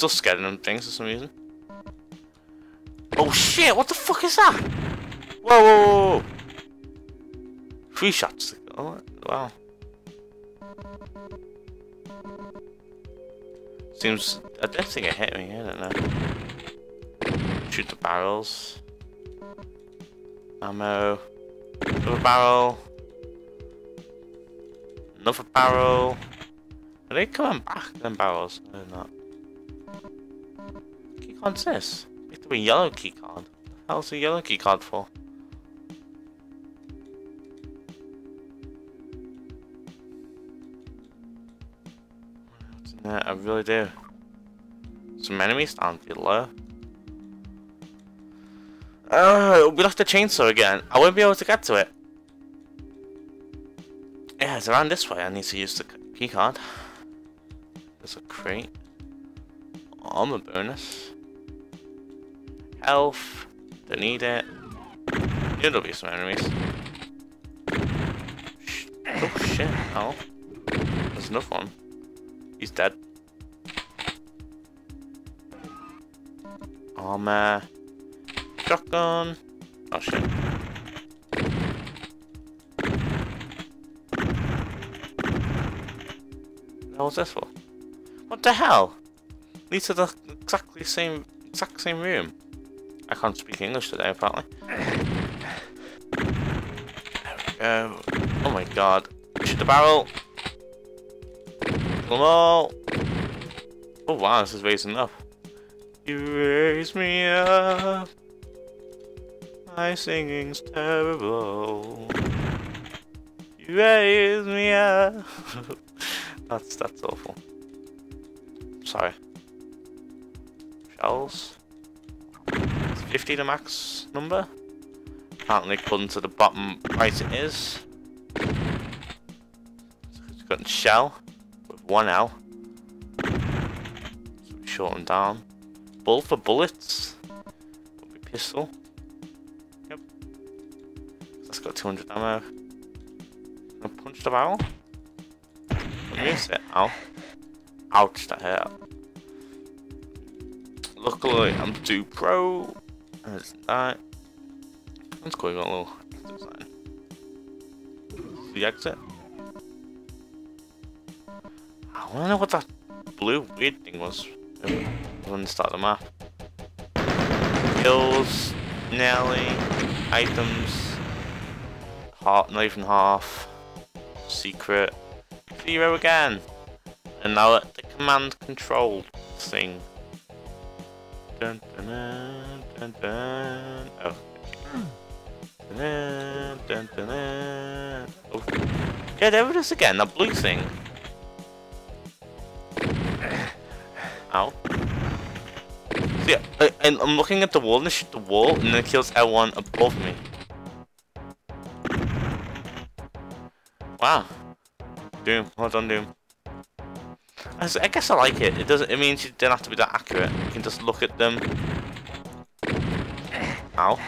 Still of them things for some reason. Oh shit, what the fuck is that? Whoa, whoa, whoa, whoa. Three shots. Oh, wow. Seems, I don't think it hit me, I don't know. Shoot the barrels. Ammo. Another barrel. Another barrel. Are they coming back, them barrels? It's a yellow key card. Hell's a yellow key card for? What's in there? I really do. Some enemies down below. Uh, we lost the chainsaw again. I won't be able to get to it. Yeah, it's around this way. I need to use the key card. There's a crate. Armor bonus. Health. Don't need it. There'll be some enemies. Oh shit. Oh. There's another one. He's dead. Armor. Shotgun. Oh shit. What was this for? What the hell? These are the exactly same exact same room. I can't speak English today apparently. There we go. Oh my god. Shoot the barrel. Them all. Oh wow, this is raising up. You raise me up. My singing's terrible. You raise me up. that's that's awful. Sorry. Shells. 50 the max number. Apparently according to the bottom right it is. It's got a shell with one L. So we shorten down. Bull for bullets. Be pistol. Yep. That's got 200 ammo. I punch the barrel? Miss it. Ow. Ouch, that hurt. Luckily, I'm too pro. There's that. That's cool, got a little exit. The exit. I wanna know what that blue weird thing was when the start the map. Kills, Nelly, items, heart, not even half, secret, zero again, and now the command control thing. Dun, dun, dun, dun, dun. Oh. Dun, dun, dun, dun. oh. Yeah, there it is again, that blue thing. Ow. See, I, I'm looking at the wall and I shoot the wall and then it kills L1 above me. Wow. Doom, well done Doom. I guess I like it. It doesn't. It means you don't have to be that accurate. You can just look at them. Ow.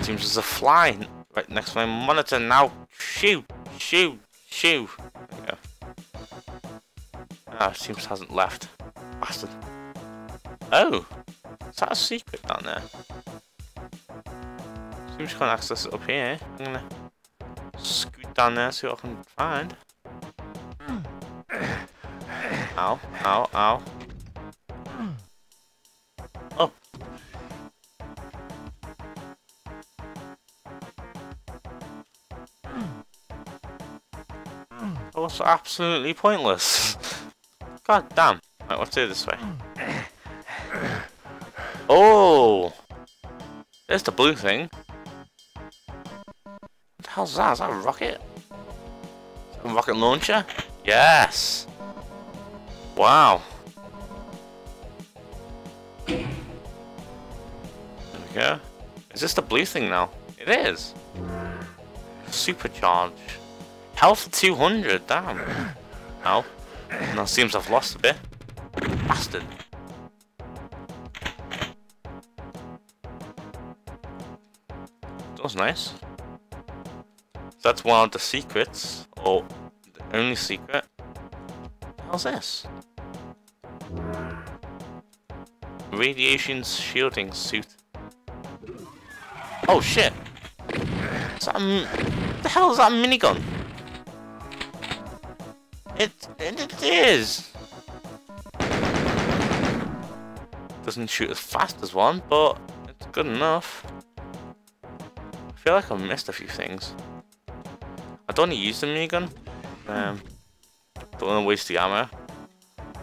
Seems there's a fly right next to my monitor now. Shoo, shoo, shoo. There. Ah, seems hasn't left. Bastard. Oh, is that a secret down there? Seems can't access it up here. I'm gonna scoot down there see what I can find. Ow, ow, ow. Was absolutely pointless. God damn. Right, let's do it this way. Oh! There's the blue thing. What the hell's that? Is that a rocket? Is that a rocket launcher? Yes! Wow. There we go. Is this the blue thing now? It is. Supercharge. Health 200, damn. Oh. Now seems I've lost a bit. Bastard. That was nice. That's one of the secrets, or the only secret. How's this? Radiation shielding suit. Oh shit! Is that a, what the hell is that minigun? It, it is! Doesn't shoot as fast as one, but it's good enough. I feel like I missed a few things. I don't want to use the minigun. Um, don't want to waste the ammo.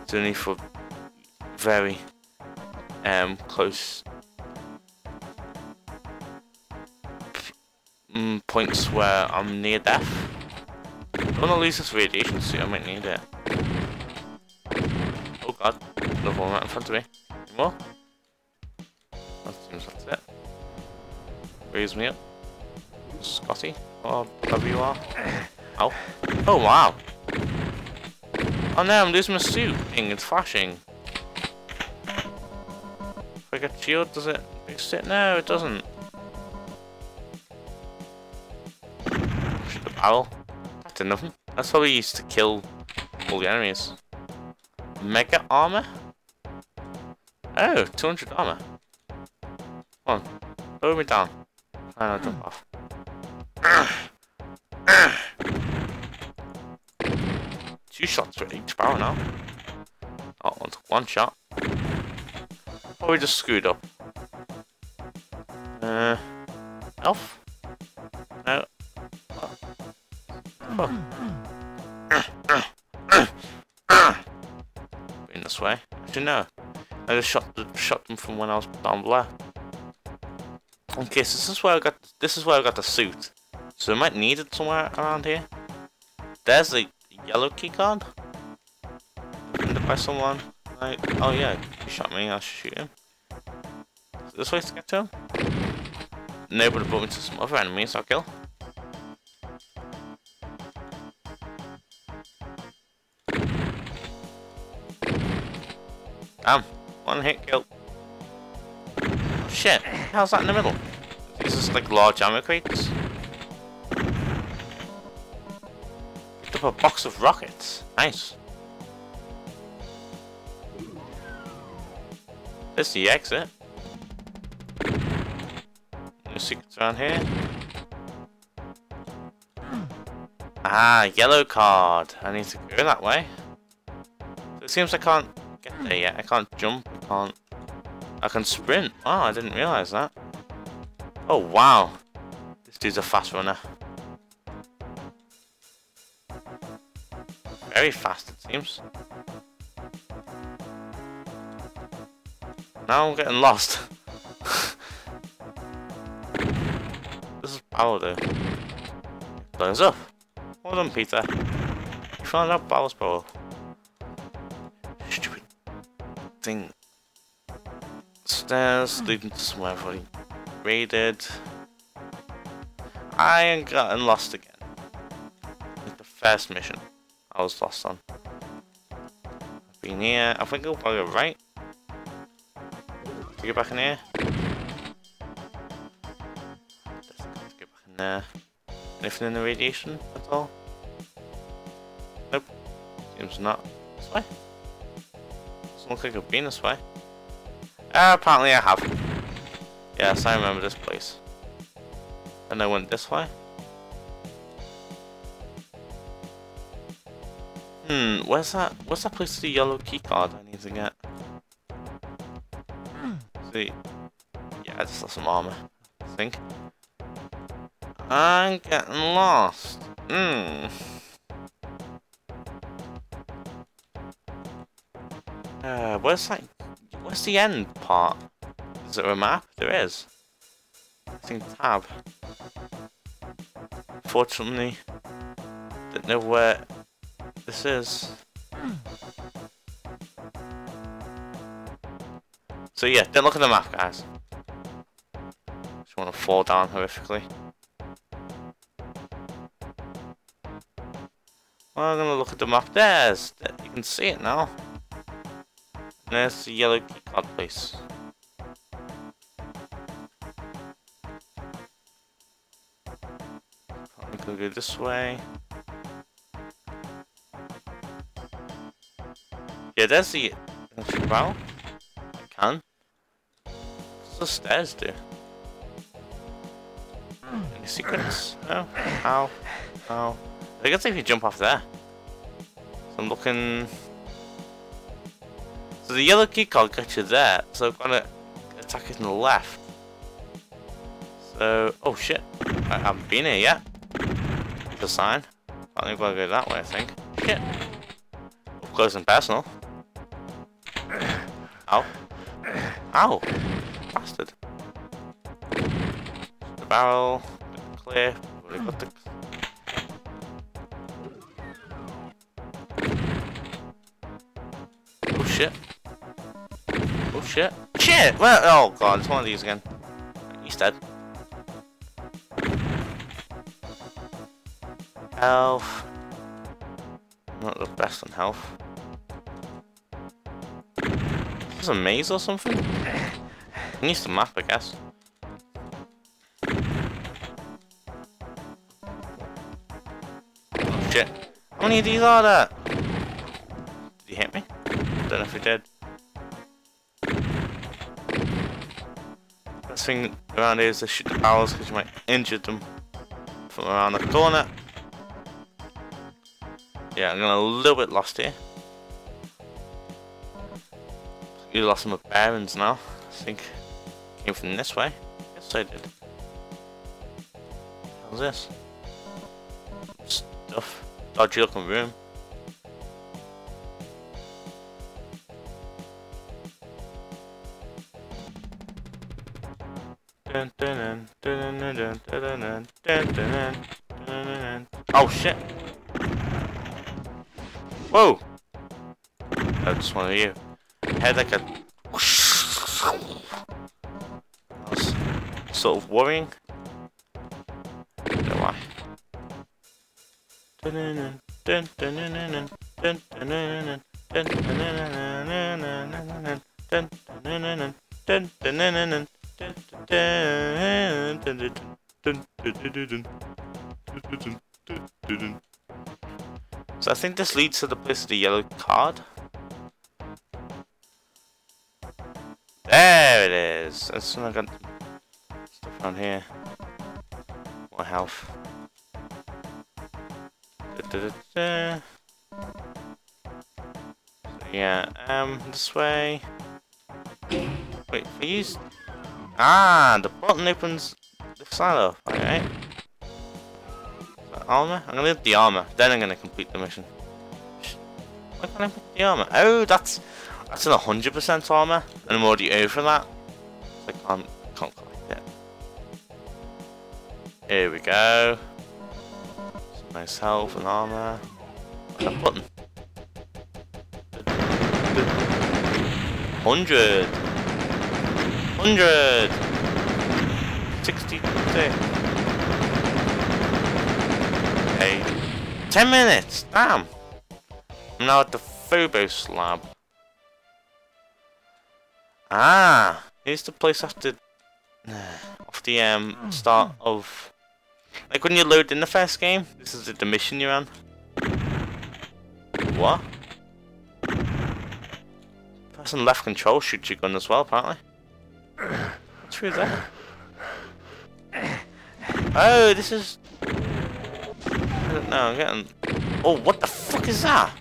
It's only for very um, close mm, points where I'm near death. Lose this radiation suit, I might need it. Oh god, another one right in front of me. More? That seems that's it. Raise me up. Scotty, oh, or whoever you are. Oh wow! Oh no, I'm losing my suit. It's flashing. If I get shield, does it fix it? No, it doesn't. Shoot the barrel. That did nothing. That's how we used to kill all the enemies. Mega armor? Oh, 200 armor. Come on, lower me down. And I'll jump off. Two shots for each barrel now. Oh, one shot. We just screwed up. Uh, elf? In this way. Actually, no. I just shot the, shot them from when I was down below. Okay, so this is where I got this is where I got the suit. So I might need it somewhere around here. There's the yellow keycard. Defended by someone. Like, oh yeah, he shot me, I'll shoot him. Is this way to get to him? No, but it brought me to some other enemies I'll kill. Damn, one hit kill. Shit, how's that in the middle? These just like large ammo crates. Picked up a box of rockets. Nice. This is the exit. No secrets around here. Ah, yellow card. I need to go that way. It seems I can't there yet. I can't jump. I can't. I can sprint. Oh, I didn't realize that. Oh, wow. This dude's a fast runner. Very fast, it seems. Now I'm getting lost. this is power though. Blows up. Well done, Peter. You found out Bowser's power. Stairs leading to somewhere I've raided. I ain't gotten lost again. Like the first mission I was lost on. I've been here. I think I'll go right. Get back in here. Get back in there. Anything in the radiation at all? Nope. Seems not. This way? Doesn't look like I've been this way. Uh, apparently I have. Yes, I remember this place. And I went this way. Hmm, where's that? What's that place with the yellow key card I need to get? See, yeah, I just lost some armor. I think. I'm getting lost. Hmm. Where's that? Where's the end part? Is there a map? There is. I think tab. Fortunately, don't know where this is. Hmm. So yeah, don't look at the map, guys. Just want to fall down horrifically. Well, I'm gonna look at the map. There's, you can see it now. And there's the yellow card place. I'm gonna go this way. Yeah, there's the well. I can. What's the stairs do? Any secrets? No? How? How? I guess if you jump off there. So I'm looking... So the yellow key card gets you there, so I'm gonna attack it on the left. So, oh shit, I haven't been here yet. The sign. I think we'll go that way, I think. Shit. Up close and personal. Ow. Ow! Bastard. The barrel, clear. We've got the Oh shit. Shit. Shit! Well, oh god, it's one of these again. He's dead. Health. Not the best on health. Is a maze or something? He needs the map, I guess. Shit. How many of these are there? Did he hit me? Don't know if he did. Thing around here is to shoot the barrels because you might injure them from around the corner. Yeah, I'm getting a little bit lost here. You lost my bearings now. I think came from this way. Yes, I did. How's this? Stuff. Dodgy looking room. Oh shit! Whoa! That's one of you. Had like a sort of worrying. Don't know why. So I think this leads to the place of the yellow card. There it is. That's when I got stuff on here. More health. So yeah, um, this way. Wait, you. Ah, the button opens the silo. Alright armor? I'm gonna get the armor, then I'm gonna complete the mission. Why can't I put the armor? Oh, that's that's an 100% armor, and I'm already over that. So I can't, can't collect it. Here we go. Some nice health and armor. And a button. 100! 100! 66! okay. Ten minutes! Damn! I'm now at the Phobos lab. Ah! Here's the place after... off the um, start of... Like when you load in the first game, this is the mission you're on. What? Person left control shoots your gun as well, apparently. Through there? Oh, this is I don't know, I'm getting... Oh, what the fuck is that?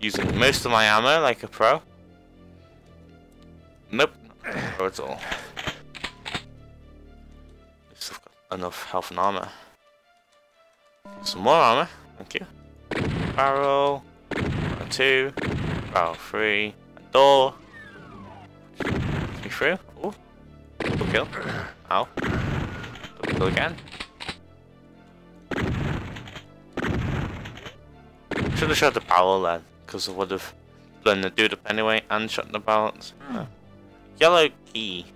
Using most of my ammo like a pro. Nope, not pro at all. I've got enough health and armor. Some more armor, thank you. Barrel, barrel two, barrel three, door, me through. Oh. Double kill. Ow. Double kill again. Should have shot the barrel then, because I would have blown the dude up anyway and shot the barrel. Oh. Hmm. Yellow key.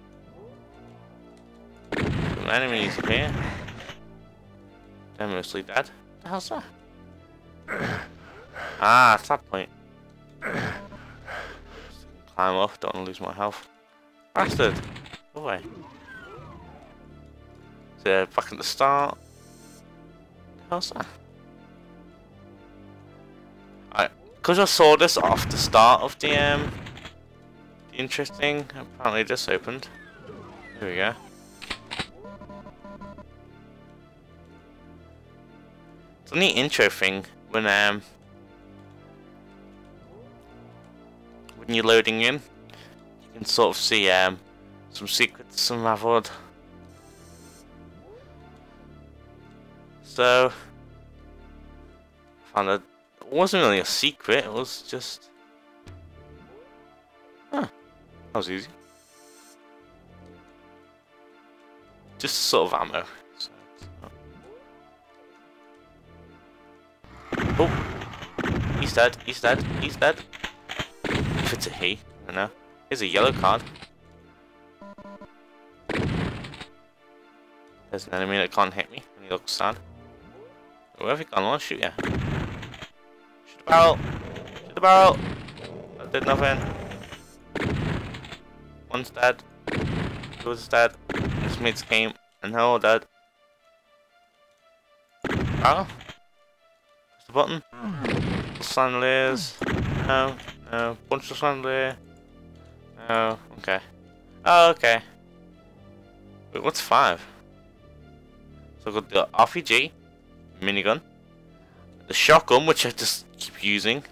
Some enemies here. They're mostly dead. What the hell's that? Ah, it's that point. Climb off, don't want to lose my health. Bastard! Go away. So back at the start. How's that? Because I saw this off the start of the um the interesting apparently just opened. Here we go. It's a neat intro thing when um when you're loading in, you can sort of see um some secrets unraveled. So I found that it wasn't really a secret, it was just Huh. That was easy. Just sort of ammo. He's dead, he's dead, he's dead. If it's a he, I know. Here's a yellow card. There's an enemy that can't hit me, and he looks sad. Where have you gone? I want to shoot you. Shoot the barrel! Shoot the barrel! That did nothing. One's dead. Two is dead. This mates came, and they're all dead. Barrel? Press the button. Chandeliers. No, no. Bunch of chandelier. No, okay. Oh, okay. Wait, what's five? So I've got the RPG, minigun, the shotgun, which I just keep using.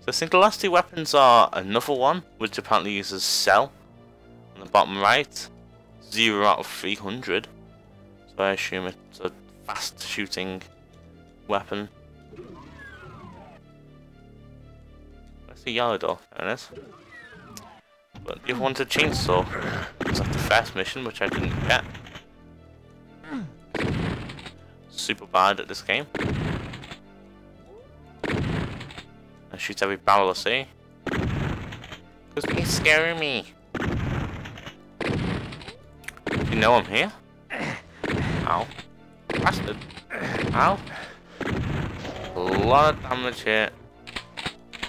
So I think the last two weapons are another one, which apparently uses cell on the bottom right, 0 out of 300. So I assume it's a fast shooting weapon. That's the yellow door, there it is. But you want a chainsaw. It's like the first mission, which I didn't get. Super bad at this game. I shoot every barrel I see. Because he's scaring me. You know I'm here? Ow. Bastard. Ow. A lot of damage here.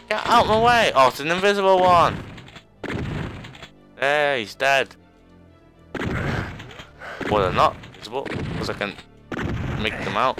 Get out my way! Oh, it's an invisible one! There, he's dead. Well, they're not visible, because I can make them out.